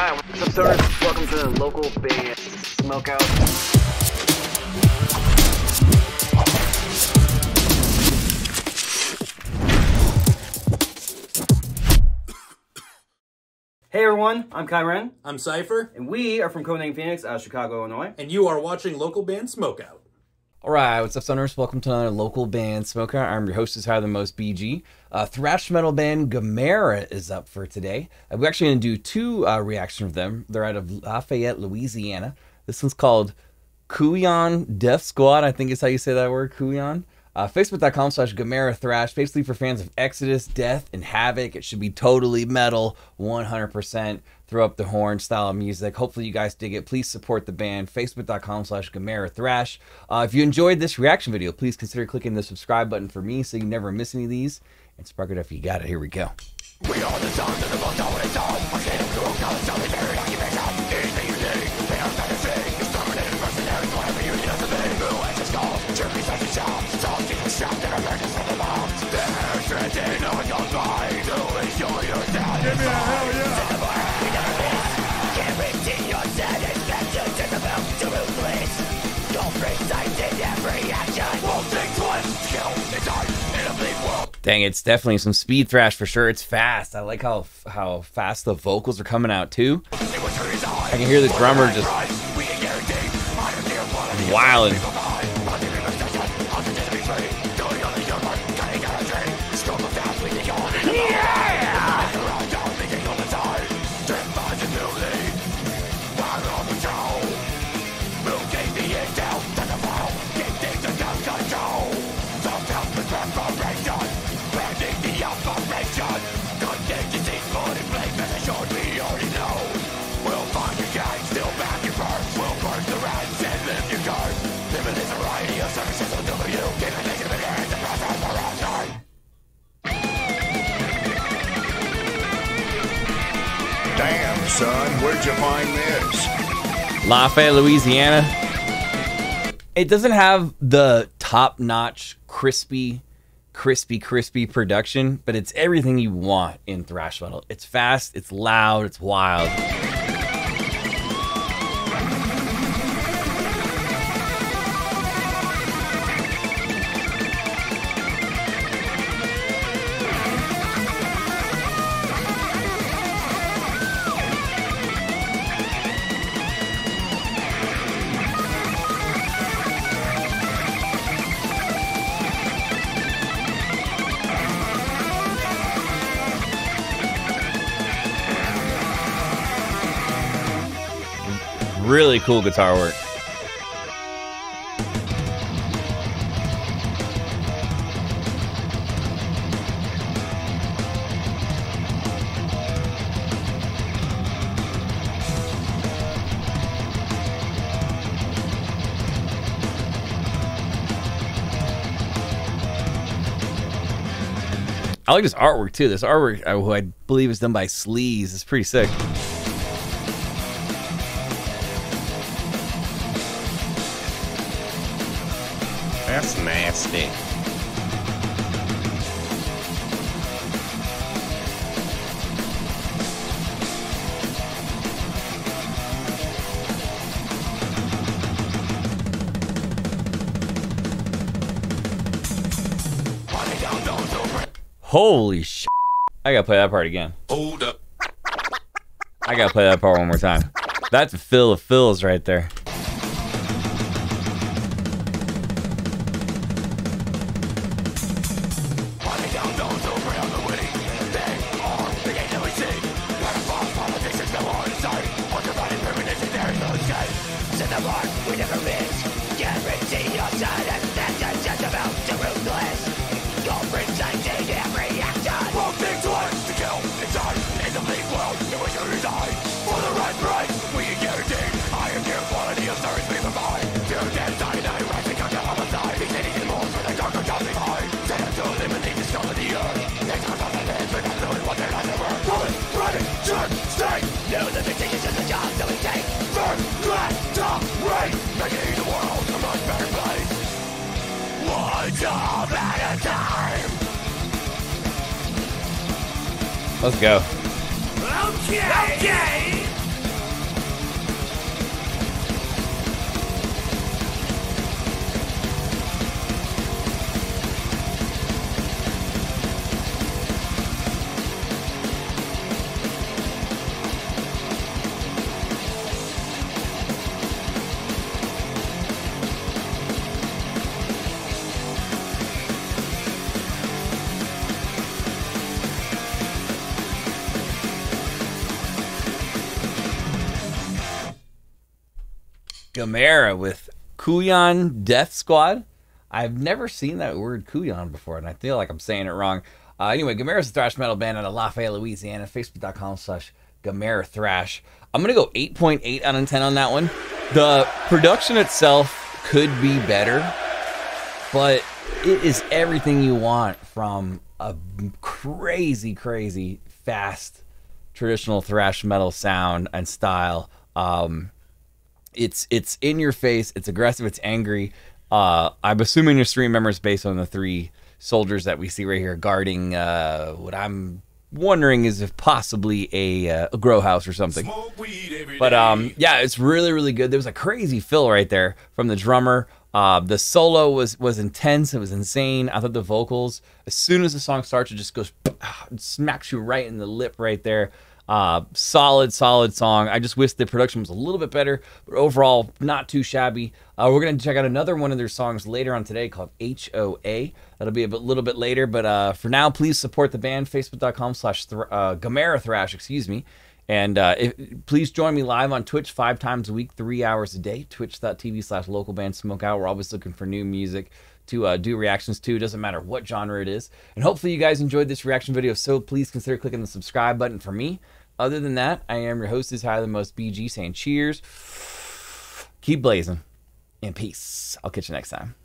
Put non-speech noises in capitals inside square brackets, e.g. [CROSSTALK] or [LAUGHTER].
Hi, what's up, stoners? Welcome to the local band Smokeout. Hey everyone, I'm Kai Ren, I'm Cypher, and we are from Codename Phoenix out of Chicago, Illinois. and you are watching local band Smokeout. All right, what's up, Sunners? Welcome to another local band, Smoker. I'm your host, is Higher Than Most BG. Uh, thrash metal band Gamerra is up for today. Uh, we're actually going to do two uh, reactions of them. They're out of Lafayette, Louisiana. This one's called Couillon Death Squad. I think is how you say that word, Couillon. Uh, Facebook.com slash Gamerra Thrash. Basically for fans of Exodus, Death, and Havoc. It should be totally metal, 100%. Throw up the horn style of music. Hopefully you guys dig it. Please support the band. Facebook.com slash Thrash. Uh, if you enjoyed this reaction video, please consider clicking the subscribe button for me so you never miss any of these. And spark it up if you got it. Here we go. Dang, it's definitely some speed thrash for sure. It's fast. I like how how fast the vocals are coming out too. I can hear the drummer just wilding. Where'd you find this? Lafayette, Louisiana. It doesn't have the top notch, crispy, crispy, crispy production, but it's everything you want in thrash metal. It's fast, it's loud, it's wild. Really cool guitar work. I like this artwork too. This artwork, who I believe is done by Sleaze, is pretty sick. Nasty. Holy sh! I gotta play that part again. Hold up. I gotta play that part one more time. That's a fill of fills right there. life. Let's go. Okay. Okay. Gamerra with Couillon Death Squad. I've never seen that word Couillon before, and I feel like I'm saying it wrong. Uh, anyway, Gamerra's a thrash metal band out of Lafayette, Louisiana. Facebook.com slash Gamerra Thrash. I'm going to go 8.8 out of 10 on that one. The production itself could be better, but it is everything you want from a crazy, crazy, fast, traditional thrash metal sound and style. Um, it's it's in your face. It's aggressive. It's angry. Uh, I'm assuming your stream members based on the three soldiers that we see right here guarding uh, what I'm wondering is if possibly a, uh, a grow house or something. But um, yeah, it's really really good. There was a crazy fill right there from the drummer. Uh, the solo was was intense. It was insane. I thought the vocals, as soon as the song starts, it just goes [SIGHS] it smacks you right in the lip right there. Uh, solid, solid song. I just wish the production was a little bit better, but overall, not too shabby. Uh, we're gonna check out another one of their songs later on today called HOA. That'll be a bit, little bit later, but uh, for now, please support the band. Facebook.com/slash uh, Gamerra Thrash, excuse me. And uh, if, please join me live on Twitch five times a week, three hours a day. Twitch.tv slash local band smoke out. We're always looking for new music to uh, do reactions to. Doesn't matter what genre it is. And hopefully you guys enjoyed this reaction video. So please consider clicking the subscribe button for me. Other than that, I am your host, is higher than most BG, saying cheers, keep blazing, and peace. I'll catch you next time.